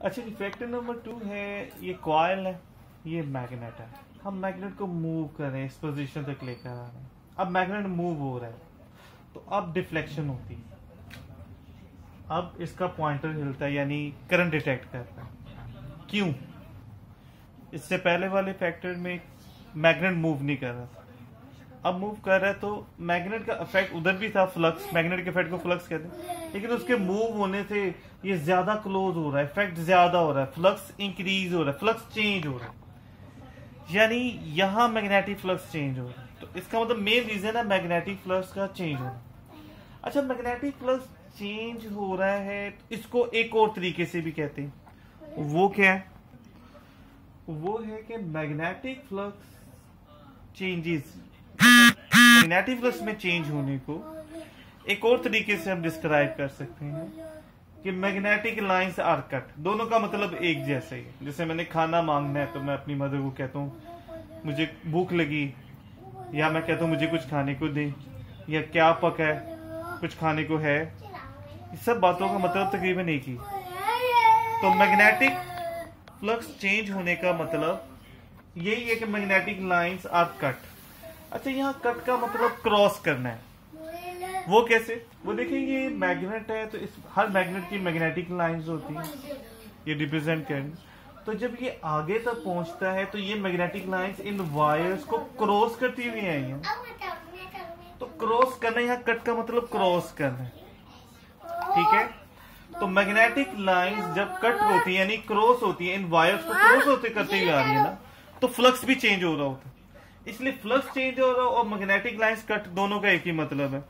अच्छा जी factor number two है, ये कॉयल है, ये मैग्नेट है। हम मैग्नेट को मूव कर रहे हैं इस पोजीशन तक लेकर आ रहे हैं। अब मैग्नेट मूव हो रहा है तो अब डिफ्लेक्शन होती है। अब इसका पॉइंटर हिलता है, यानी करंट डिटेक्ट करता है। क्यों? इससे पहले वाले फैक्टर में मैग्नेट मूव नहीं कर रहा था। अब मूव कर रहा है तो मैग्नेट का इफ़ेक्ट उधर भी था फ्लक्स मैग्नेट के इफ़ेक्ट को फ्लक्स कहते हैं। लेकिन उसके मूव होने से ये ज़्यादा क्लोज हो रहा है इफ़ेक्ट ज़्यादा हो रहा है फ्लक्स इंक्रीज हो रहा है फ्लक्स चेंज हो रहा है। यानी यहाँ मैग्नेटिक फ्लक्स चेंज हो रहा है। तो इसका मतलब मेन रीजन है मैग्नेटिक फ्लक्स का चेंज होना अच्छा मैग्नेटिक फ्लक्स चेंज हो रहा है तो इसको एक और तरीके से भी कहते हैं। वो क्या है? वो है कि magnetic flux changes magnetic flux में चेंज होने को एक और तरीके से हम डिस्क्राइब कर सकते हैं कि मैग्नेटिक लाइंस आर कट दोनों का मतलब एक जैसा ही जैसे मैंने खाना मांगना है तो मैं अपनी मदर को कहता हूँ, मुझे भूख लगी। या मैं कहता हूँ, मुझे कुछ खाने को दे। या, क्या पका है? कुछ खाने को है? सब बातों का मतलब तकरीबन एक ही तो मैग्नेटिक फ्लक्स चेंज होने का मतलब यही है कि मैग्नेटिक लाइंस आर कट अच्छा यहाँ कट का मतलब क्रॉस करना है। वो कैसे? वो देखिए ये मैग्नेट है तो इस हर मैग्नेट की मैग्नेटिक लाइंस होती है। ये रिप्रेजेंट करें तो जब ये आगे तक पहुँचता है तो ये मैग्नेटिक लाइंस इन वायर्स को क्रॉस करती हुई आई हैं। तो क्रॉस करना, यहाँ कट का मतलब क्रॉस करना है। ठीक है? तो मैग्नेटिक लाइंस जब कट होती है, यानी क्रॉस होती है, इन वायर्स को क्रॉस होते करते हुए आ रही है ना तो फ्लक्स भी चेंज हो रहा होता है। इसलिए फ्लक्स चेंज हो रहा और मैग्नेटिक लाइंस कट दोनों का एक ही मतलब है।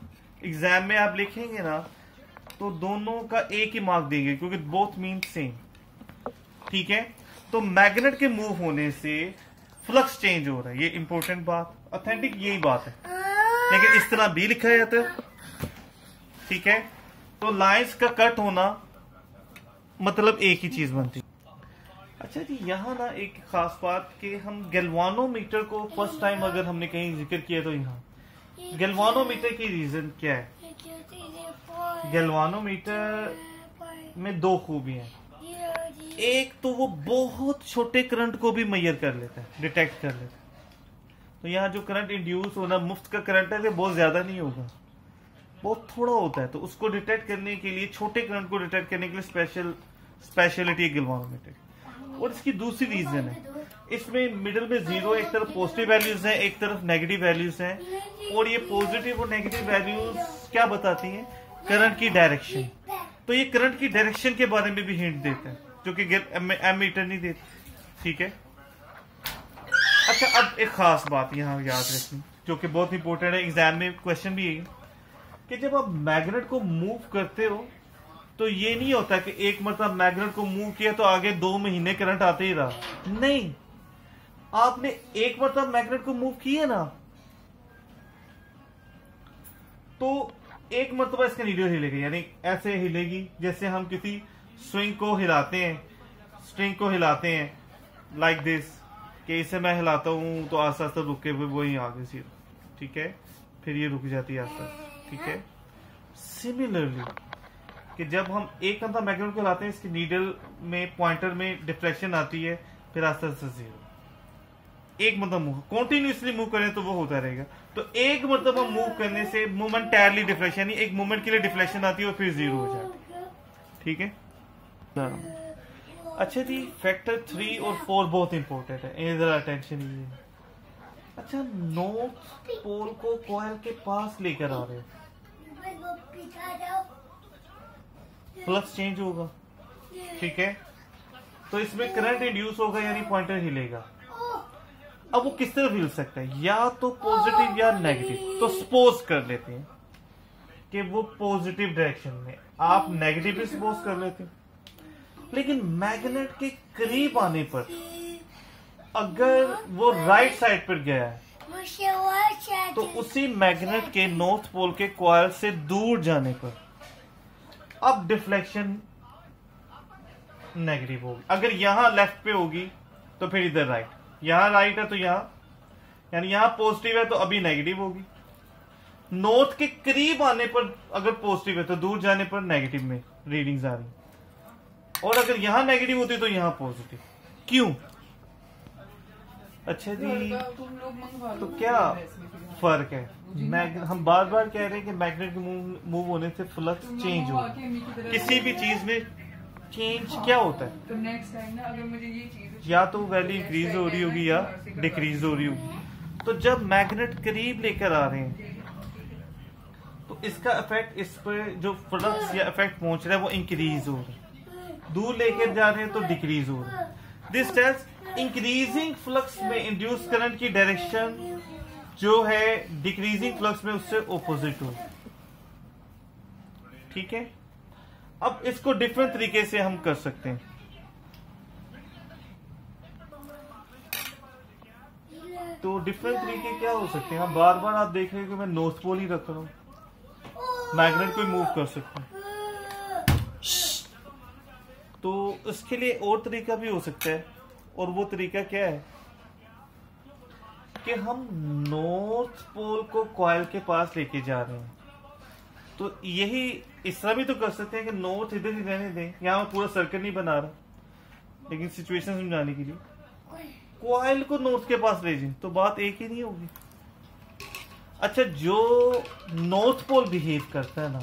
एग्ज़ाम में आप लिखेंगे ना तो दोनों का एक ही मार्क देंगे, क्योंकि बोथ मीन सेम ठीक है? तो मैग्नेट के मूव होने से फ्लक्स चेंज हो रहा है। ये इंपॉर्टेंट बात ऑथेंटिक यही बात है। लेकिन इस तरह भी लिखा जाता है। ठीक है? तो लाइंस का कट होना मतलब एक ही चीज़ बनती अच्छा जी, यहाँ ना एक खास बात कि हम गैल्वानोमीटर को फ़र्स्ट टाइम अगर हमने कहीं ज़िक्र किया तो यहाँ। गैल्वानोमीटर की रीजन क्या है? गैल्वानोमीटर में दो खूबियाँ एक तो वो बहुत छोटे करंट को भी मैयर कर लेता है डिटेक्ट कर लेता है। तो यहाँ जो करंट इंड्यूस होना मुफ़्त का करंट है बहुत ज़्यादा नहीं होगा। बहुत थोड़ा होता है तो उसको डिटेक्ट करने के लिए छोटे करंट को डिटेक्ट करने के लिए स्पेशल स्पेशलिटी है गैल्वानोमीटर और इसकी दूसरी रीजन है। इसमें मिडिल में ज़ीरो एक तरफ़ पॉजिटिव वैल्यूज़ हैं, एक तरफ़ नेगेटिव वैल्यूज़ हैं। और ये पॉजिटिव और नेगेटिव वैल्यूज़ क्या बताती हैं? करंट की डायरेक्शन तो ये करंट की डायरेक्शन के बारे में भी हिंट देते हैं, जो कि एम मीटर नहीं देते। ठीक है? अच्छा अब एक खास बात यहाँ याद रखनी, जो कि बहुत इंपॉर्टेंट है। एग्ज़ाम में क्वेश्चन भी यही कि जब आप मैग्नेट को मूव करते हो तो ये नहीं होता कि एक मतलब मैग्नेट को मूव किया तो आगे दो महीने करंट आते ही रहा। नहीं आपने एक मतलब मैग्नेट को मूव किया ना तो एक मरतबा इसका नीडल हिलेगी, यानी ऐसे हिलेगी जैसे हम किसी स्विंग को हिलाते हैं स्ट्रिंग को हिलाते हैं लाइक like दिस कि इसे मैं हिलाता हूँ तो आस्ते आस्ते रुके हुए वही आगे सीधा ठीक है? फिर ये रुक जाती है आस्ते, ठीक है? सिमिलरली कि जब हम एक अंतर मैग्नेट को हिलाते हैं, इसके नीडल में पॉइंटर में डिफ्लेक्शन आती है, फिर आस्ते आस्ते ज़ीरो एक मतलब मूव कॉन्टिन्यूसली मूव करें तो वो होता रहेगा। तो एक मतलब हम मूव करने से मोमेंटरली डिफ्लेक्शन एक मोमेंट के लिए डिफ्लेक्शन आती है और फिर ज़ीरो हो जाती है। ठीक है? अच्छा जी फैक्टर थ्री और फोर बहुत इंपॉर्टेंट है। जरा अटेंशन दीजिए अच्छा नॉर्थ पोल को कॉयल के पास लेकर आ रहे फ्लक्स चेंज होगा। ठीक है? तो इसमें करंट इंड्यूस होगा यानी पॉइंटर हिलेगा। अब वो किस तरह हिल सकता है? या तो पॉजिटिव या नेगेटिव तो सपोज़ कर लेते हैं कि वो पॉजिटिव डायरेक्शन में। आप नेगेटिव भी सपोज़ कर लेते हैं। लेकिन मैग्नेट के करीब आने पर अगर वो राइट साइड पर गया है तो उसी मैग्नेट के नॉर्थ पोल के क्वाइल से दूर जाने पर अब डिफ्लेक्शन नेगेटिव होगी। अगर यहाँ लेफ़्ट पे होगी तो फिर इधर राइट यहाँ राइट है तो यहाँ। यानी यहाँ पॉजिटिव है तो अभी नेगेटिव होगी। नॉर्थ के करीब आने पर अगर पॉजिटिव है तो दूर जाने पर नेगेटिव में रीडिंग्स आ रही और अगर यहाँ नेगेटिव होती तो यहाँ पॉजिटिव क्यों? अच्छा जी तो क्या फ़र्क है? हम बार बार कह रहे हैं कि मैग्नेट मूव होने से फ्लक्स चेंज हो किसी भी चीज़ में चेंज क्या होता है? तो नेक्स्ट टाइम ना अगर मुझे ये चीज़ या तो वैल्यू इंक्रीज हो रही होगी या डिक्रीज हो रही होगी। तो जब मैग्नेट करीब लेकर आ रहे हैं तो इसका इफ़ेक्ट इस पर जो फ्लक्स या इफ़ेक्ट पहुँच रहा है वो इंक्रीज हो रहा है। दूर लेकर जा रहे हैं तो डिक्रीज हो रहा है। दिस टेल्स इंक्रीजिंग फ्लक्स में इंड्यूस करंट की डायरेक्शन जो है डिक्रीजिंग फ्लक्स में उससे ओपोजिट हो। ठीक है? अब इसको डिफरेंट तरीके से हम कर सकते हैं। तो डिफरेंट तरीके क्या हो सकते हैं? हम बार बार आप देख रहे हैं कि मैं नॉर्थ पोल ही रख रहा हूँ। मैग्नेट को मूव कर सकता हूँ। तो इसके लिए और तरीका भी हो सकता है। और वो तरीका क्या है? कि हम नॉर्थ पोल को कॉयल के पास लेके जा रहे हैं। तो यही इस तरह भी तो कर सकते हैं कि नॉर्थ इधर ही रहने दें यहाँ पूरा सर्कल नहीं बना रहा, लेकिन सिचुएशन समझाने के लिए। कॉयल को नॉर्थ के पास ले जाए तो बात एक ही नहीं होगी। अच्छा जो नॉर्थ पोल बिहेव करता है ना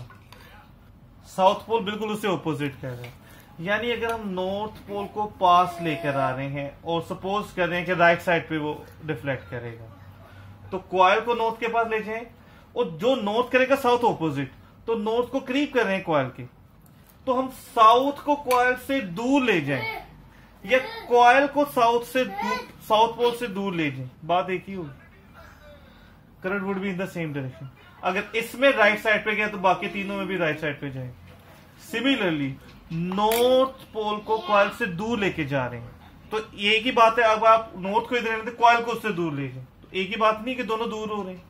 साउथ पोल बिल्कुल उसे ऑपोजिट कर रहा है। यानी अगर हम नॉर्थ पोल को पास लेकर आ रहे हैं, और सपोज़ कर रहे हैं कि राइट साइड पे वो रिफ्लेक्ट करेगा तो क्वाइल को नॉर्थ के पास ले जाएँ, और जो नॉर्थ करेगा साउथ ऑपोजिट तो नॉर्थ को करीब कर रहे हैं क्वाइल के। तो हम साउथ को क्वाइल से दूर ले जाए। या क्वाइल को साउथ से साउथ पोल से दूर ले जाए। बात एक ही होगी। Current would be in the same direction अगर इसमें राइट साइड पे गया तो बाकी तीनों में भी राइट साइड पे जाए। सिमिलरली नॉर्थ पोल को क्वाइल से दूर लेके जा रहे हैं। तो एक ही बात है, अब आप नॉर्थ को इधर क्वाइल को उससे दूर ले जाए। तो एक ही बात नहीं कि दोनों दूर हो रहे हैं।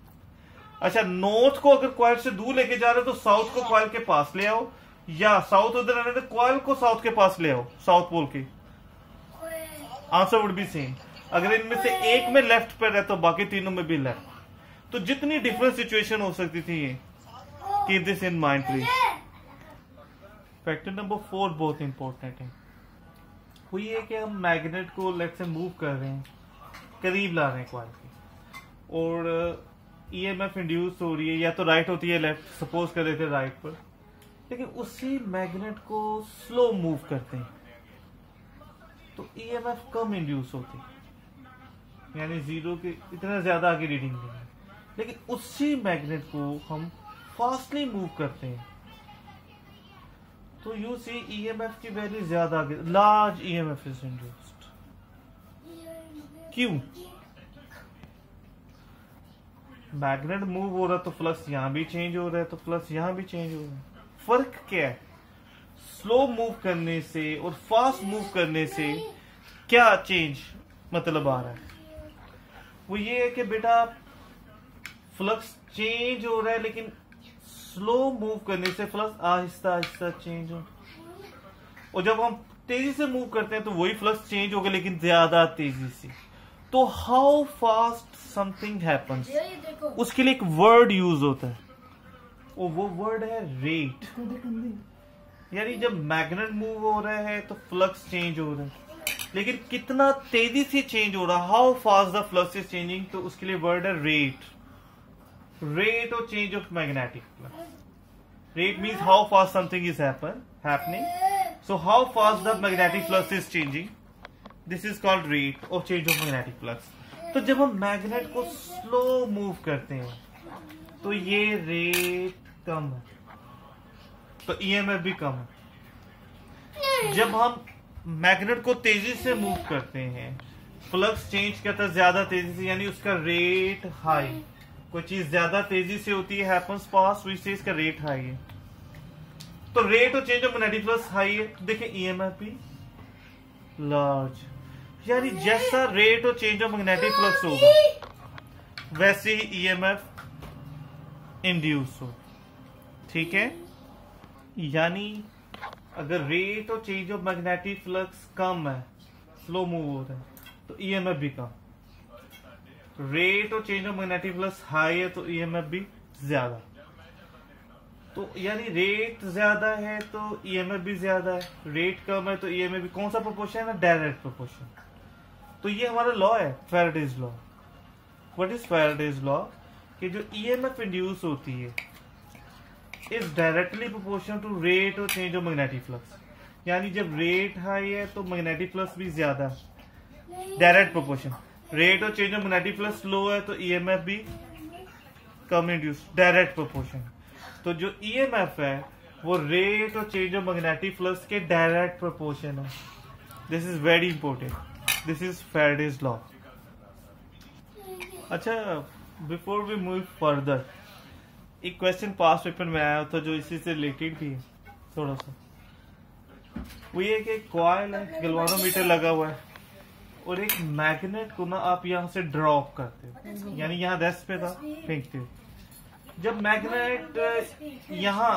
अच्छा नॉर्थ को अगर क्वाइल से दूर लेके जा रहे हो तो साउथ को क्वाइल के पास ले आओ या साउथ उधर रहने तो क्वाइल को साउथ के पास ले आओ साउथ पोल के। आंसर वुड बी सेम अगर इनमें से एक में लेफ़्ट पर है तो बाकी तीनों में भी लेफ़्ट तो जितनी डिफरेंट सिचुएशन हो सकती थी ये keep this in mind please factor number four बहुत इंपॉर्टेंट है। वो ये कि हम मैग्नेट को लेफ़्ट से मूव कर रहे हैं करीब ला रहे हैं क्वाइल के। और ईएमएफ uh, इंड्यूस हो रही है या तो राइट होती है लेफ़्ट सपोज़ कर थे राइट पर। लेकिन उसी मैग्नेट को स्लो मूव करते हैं। तो ईएमएफ कम इंड्यूस होती है। यानी ज़ीरो के इतना ज़्यादा आगे रीडिंग नहीं है। लेकिन उसी मैग्नेट को हम फास्टली मूव करते हैं। तो यू सी ईएमएफ की वैल्यू ज़्यादा आगे लार्ज ईएमएफ इज़ इंड्यूस्ड क्यों? मैग्नेट मूव हो रहा तो फ्लक्स यहाँ भी चेंज हो रहा है तो फ्लक्स यहाँ भी चेंज हो रहा है। फ़र्क क्या है? स्लो मूव करने से और फास्ट मूव करने से क्या चेंज मतलब आ रहा है? वो ये है कि बेटा फ्लक्स चेंज हो रहा है, लेकिन स्लो मूव करने से फ्लक्स आहिस्ता आहिस्ता चेंज हो। और जब हम तेज़ी से मूव करते हैं तो वही फ्लक्स चेंज हो होगा, लेकिन ज़्यादा तेज़ी से। तो हाउ फास्ट समथिंग हैपन्स उसके लिए एक वर्ड यूज़ होता है। और वो वर्ड है रेट यानी जब मैग्नेट मूव हो रहा है तो फ्लक्स चेंज हो रहा है। लेकिन कितना तेज़ी से चेंज हो रहा है how fast the flux is changing तो उसके लिए वर्ड है रेट रेट और change of magnetic flux rate means how fast something is happen happening. So how fast the magnetic flux is changing. This is called rate of change of magnetic flux. तो जब हम magnet को slow move करते हैं तो ये rate कम है। तो ईएमएफ भी कम है। जब हम मैग्नेट को तेज़ी से मूव करते हैं फ्लक्स चेंज करता है ज़्यादा तेज़ी से, यानी उसका रेट हाई कोई चीज़ ज़्यादा तेज़ी से होती है हैपन्स पास से इसका रेट हाई है। तो रेट और change of magnetic flux high है। देखिए ईएमएफ भी लार्ज यानी जैसा रेट और चेंज ऑफ़ मैग्नेटिक फ्लक्स होगा वैसे ही ईएमएफ इंड्यूस हो। ठीक है? यानी अगर रेट और चेंज ऑफ़ मैग्नेटिक फ्लक्स कम है स्लो मूव हो रहा है तो ईएमएफ भी कम। रेट और change of magnetic flux high है तो ईएमएफ भी ज़्यादा। तो यानी रेट ज़्यादा है तो ईएमएफ भी ज़्यादा है। रेट कम है तो ईएमएफ भी कौन सा प्रोपोर्शन है? डायरेक्ट प्रोपोर्शन तो ये हमारा लॉ है Faraday's law what is Faraday's law कि जो ईएमएफ इंड्यूस होती है is directly proportional to rate और चेंज ऑफ़ मैग्नेटिक फ्लक्स यानी जब रेट हाई है तो मैग्नेटिक फ्लक्स भी ज़्यादा डायरेक्ट प्रोपोर्शन रेट और change of magnetic flux low है तो ईएमएफ भी कम इंड्यूस डायरेक्ट प्रोपोर्शन तो जो ईएमएफ है, वो रेट और चेंज ऑफ़ मैग्नेटिक फ्लक्स के डायरेक्ट प्रोपोर्शन है. This is very important this is Faraday's law अच्छा बिफोर वी मूव फर्दर एक क्वेश्चन पास पेपर में आया था जो इसी से रिलेटेड है थोड़ा सा। वो ये कि कॉयल है गलवानोमीटर लगा हुआ है, और एक मैग्नेट को ना आप यहाँ से ड्रॉप करते हो। यानी यहाँ रेस्ट पे था, फेंकते हो। जब मैग्नेट यहाँ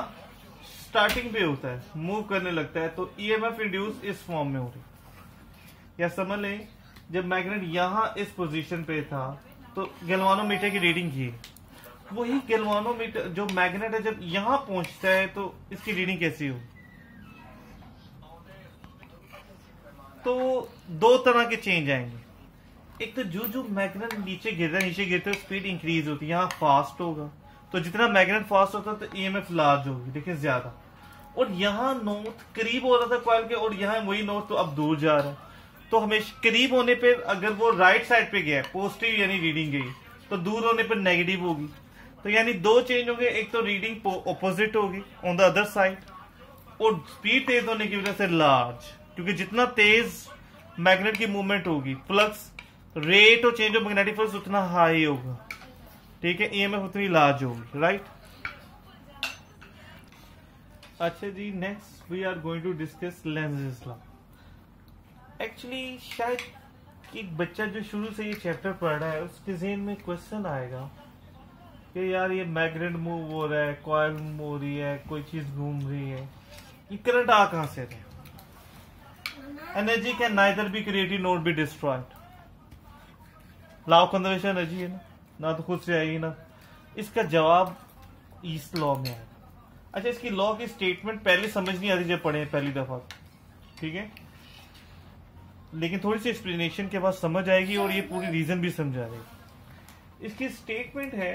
स्टार्टिंग पे होता है मूव करने लगता है तो ईएमएफ इंड्यूस इस फॉर्म में हो रही या समझ लें, जब मैग्नेट यहाँ इस पोजीशन पे था तो गैल्वानोमीटर की रीडिंग की। वही गैल्वानोमीटर जो मैग्नेट है, जब यहाँ पहुँचता है तो इसकी रीडिंग कैसी हो? तो दो तरह के चेंज आएँगे। एक तो जो जो मैग्नेट नीचे गिर रहा है, नीचे गिरते स्पीड इंक्रीज होती है, यहाँ फास्ट होगा। तो जितना मैग्नेट फास्ट होता है तो ईएमएफ लार्ज होगी, देखिए ज़्यादा। और यहाँ नोट करीब हो रहा था कॉयल के, और यहाँ वही नोट तो अब दूर जा रहा है। तो हमेशा करीब होने पर अगर वो राइट साइड पे गया पॉजिटिव यानी रीडिंग गई तो दूर होने पर नेगेटिव होगी। तो यानी दो चेंज होंगे, एक तो रीडिंग ऑपोजिट होगी ऑन द अदर साइड और स्पीड तेज होने की वजह से लार्ज क्योंकि जितना तेज मैग्नेट की मूवमेंट होगी प्लस रेट और चेंज ऑफ़ मैग्नेटिक फ्लक्स उतना हाई होगा। ठीक है? ईएमएफ उतनी लार्ज होगी राइट अच्छा जी next we are going to discuss Lenz law actually शायद एक बच्चा जो शुरू से ये चैप्टर पढ़ रहा है, उसके जहन में क्वेश्चन आएगा कि यार ये मैग्नेट मूव हो रहा है कॉयल मूव हो रही है, कोई चीज़ घूम रही है। ये करंट आ कहाँ से रहे? Energy can neither be created not be destroyed law conservation energy है ना? ना तो खुद से आएगी ना। इसका जवाब इस लॉ में आएगा अच्छा इसकी लॉ की स्टेटमेंट पहले समझ नहीं आती जब पढ़े पहली दफ़ा। ठीक है? लेकिन थोड़ी सी एक्सप्लेनेशन के बाद समझ आएगी और ये पूरी रीजन भी समझा देगी इसकी स्टेटमेंट है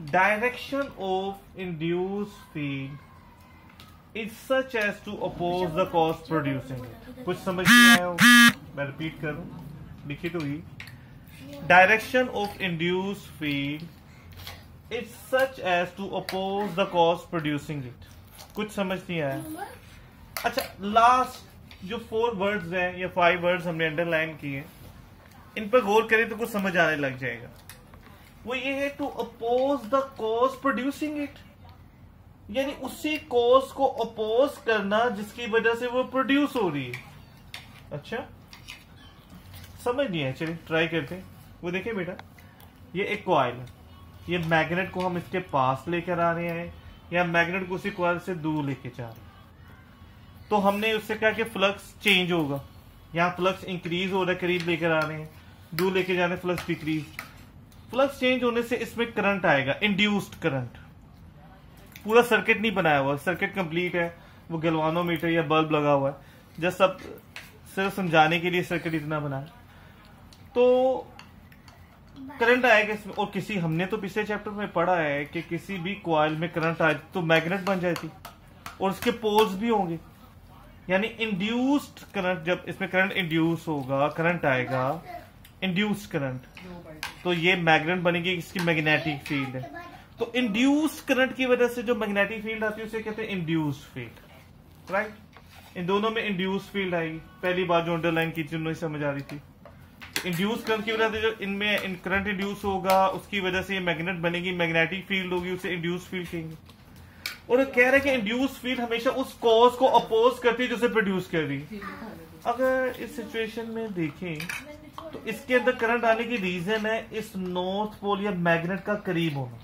direction of induce field is such as to oppose the cause producing कुछ समझ नहीं आया हो? मैं रिपीट करूँ लिखी तो ही direction of induce field is such as to oppose the cause producing it कुछ समझ नहीं आया। अच्छा लास्ट जो फोर वर्ड्स हैं, या फाइव वर्ड्स हमने अंडरलाइन किए, इन पर गौर करें तो कुछ समझ आने लग जाएगा। वो ये है to oppose the cause producing it यानी उसी कॉज को अपोज करना जिसकी वजह से वो प्रोड्यूस हो रही है। अच्छा? समझ नहीं है चलिए ट्राई करते हैं। वो देखिए बेटा, ये एक कॉइल है। ये मैग्नेट को हम इसके पास लेकर आ रहे हैं, या मैग्नेट को उसी कॉइल से दूर लेके जा रहे हैं। तो हमने उससे कहा कि फ्लक्स चेंज होगा। यहाँ फ्लक्स इंक्रीज हो रहा है करीब लेकर आ रहे हैं। दूर लेके जा जाने फ्लक्स डिक्रीज फ्लक्स चेंज होने से इसमें करंट आएगा इंड्यूस्ड करंट पूरा सर्किट नहीं बनाया हुआ सर्किट कंप्लीट है। वो गलवानोमीटर या बल्ब लगा हुआ है। जस्ट सब सिर्फ़ समझाने के लिए सर्किट इतना बनाया तो करंट आएगा इसमें। और किसी, हमने तो पिछले चैप्टर में पढ़ा है कि किसी भी क्वाइल में करंट आए तो मैग्नेट बन जाती। और उसके पोल्स भी होंगे। यानी इंड्यूस्ड करंट जब इसमें करंट इंड्यूस होगा करंट आएगा इंड्यूस्ड करंट तो ये मैग्नेट बनेगी, इसकी मैग्नेटिक फ़ील्ड है। तो इंड्यूस करंट की वजह से जो मैग्नेटिक फ़ील्ड आती है, उसे कहते हैं इंड्यूस फ़ील्ड राइट इन दोनों में इंड्यूस फ़ील्ड आएगी। पहली बार जो अंडरलाइन की थी उन्हें समझ आ रही थी। इंड्यूस करंट की वजह से जो इनमें करंट इंड्यूस होगा, उसकी वजह से ये मैग्नेट बनेगी मैग्नेटिक फ़ील्ड होगी, उसे इंड्यूस फ़ील्ड कहेंगे। और कह रहे हैं कि इंड्यूस फ़ील्ड हमेशा उस कॉज को अपोज करती है जो प्रोड्यूस कर रही अगर इस सिचुएशन में देखें तो इसके अंदर करंट आने की रीजन है, इस नॉर्थ पोल या मैग्नेट का करीब होना।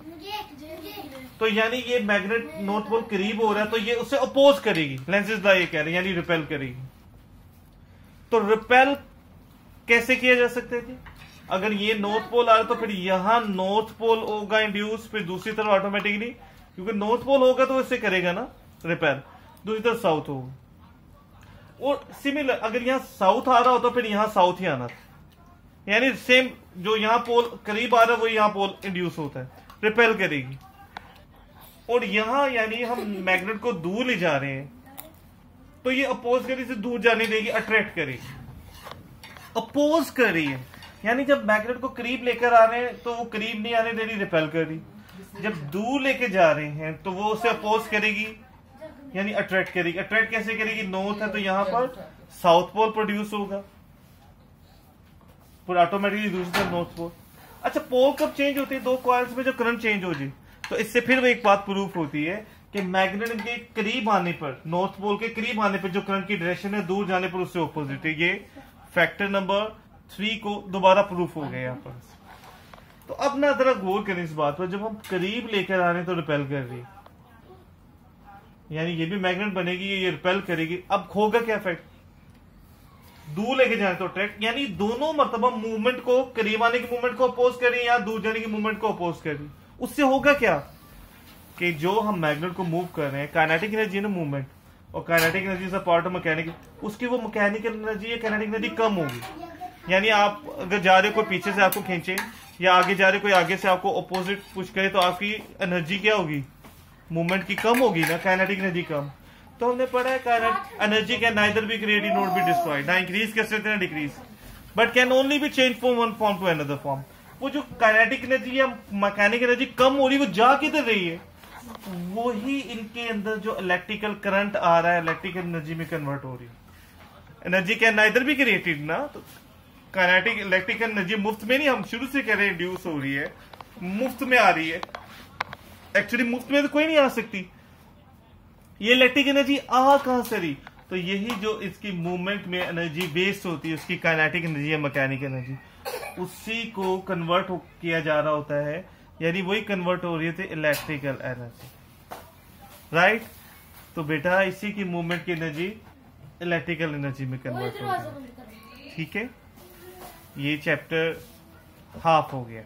तो यानी ये मैग्नेट नॉर्थ पोल करीब हो रहा है तो ये उसे अपोज करेगी। लेंसेज ला ये कह रहे हैं, यानी रिपेल करेगी। तो रिपेल कैसे किया जा सकता है अगर ये नॉर्थ पोल आ रहा है तो फिर यहाँ नॉर्थ पोल होगा इंड्यूस फिर दूसरी तरफ़ ऑटोमेटिकली क्योंकि नॉर्थ पोल होगा तो इससे करेगा ना रिपेयर दूसरी तरफ़ साउथ होगा। और सिमिलर अगर यहाँ साउथ आ रहा होता, फिर यहाँ साउथ ही आना यानी सेम जो यहाँ पोल करीब आ रहा है वो यहाँ पोल इंड्यूस होता है। रिपेल करेगी। और यहाँ, यानी हम मैग्नेट को दूर ले जा रहे हैं तो ये अपोज करी से दूर जाने देगी अट्रैक्ट करेगी। अपोज कर यानी जब मैग्नेट को करीब लेकर आ रहे हैं तो वो करीब नहीं आने दे रही रिपेल कर रही जब दूर लेके जा रहे हैं तो वो उसे अपोज करेगी? यानी अट्रैक्ट करेगी। अट्रैक्ट कैसे करेगी? नॉर्थ है तो यहाँ पर साउथ पोल प्रोड्यूस होगा। फिर ऑटोमेटिकली दूसरी तरफ़ नॉर्थ पोल अच्छा पोल कब चेंज होती है? दो कॉइल्स में जो करंट चेंज हो जाए तो इससे फिर वो एक बात प्रूफ होती है कि मैग्नेट के करीब आने पर नॉर्थ पोल के करीब आने पर जो करंट की डायरेक्शन है, दूर जाने पर उससे ऑपोजिट है। ये फैक्टर नंबर थ्री को दोबारा प्रूफ हो गया यहाँ पर। तो अब ना जरा गौर करें इस बात पर। जब हम करीब लेकर आ रहे हैं तो रिपेल कर रही है। यानी ये भी मैग्नेट बनेगी, ये रिपेल करेगी। अब होगा क्या इफ़ेक्ट दूर लेके जाए तो अट्रैक्ट यानी दोनों मतलब मूवमेंट को, करीब आने की मूवमेंट को अपोज करें या दूर जाने की मूवमेंट को अपोज करें उससे होगा क्या? कि जो हम मैग्नेट को मूव कर रहे हैं काइनेटिक एनर्जी ना मूवमेंट और kinetic energy is part of mechanical उसकी वो मैकेनिकल एनर्जी या काइनेटिक एनर्जी कम होगी। यानी आप अगर जा रहे हो कोई पीछे से, आपको खींचे। या आगे जा रहे कोई आगे से आपको अपोजिट पुश करे तो आपकी एनर्जी क्या होगी? मूवमेंट की कम होगी ना काइनेटिक एनर्जी कम। तो हमने पढ़ा है energy can neither be created not be destroyed ना इंक्रीज कर सकते हैं decrease but can only be change from one form to another form वो जो काइनेटिक एनर्जी या मैकेनिक एनर्जी कम हो रही है, वो जा किधर रही है? वही इनके अंदर जो इलेक्ट्रिकल करंट आ रहा है इलेक्ट्रिकल एनर्जी में कन्वर्ट हो रही है। Energy can neither be created ना तो काइनेटिक इलेक्ट्रिकल एनर्जी मुफ़्त में नहीं हम शुरू से कह रहे हैं इंड्यूस हो रही है। मुफ़्त में आ रही है। एक्चुअली मुफ़्त में तो कोई नहीं आ सकती। ये इलेक्ट्रिक एनर्जी आ कहाँ से रही? तो यही जो इसकी मूवमेंट में एनर्जी वेस्ट होती है उसकी काइनेटिक एनर्जी या मैकेनिक एनर्जी उसी को कन्वर्ट किया जा रहा होता है। यानी वही कन्वर्ट हो रही थी इलेक्ट्रिकल एनर्जी राइट तो बेटा इसी की मूवमेंट की एनर्जी इलेक्ट्रिकल एनर्जी में कन्वर्ट हो ठीक है? ये चैप्टर हाफ़ हो गया।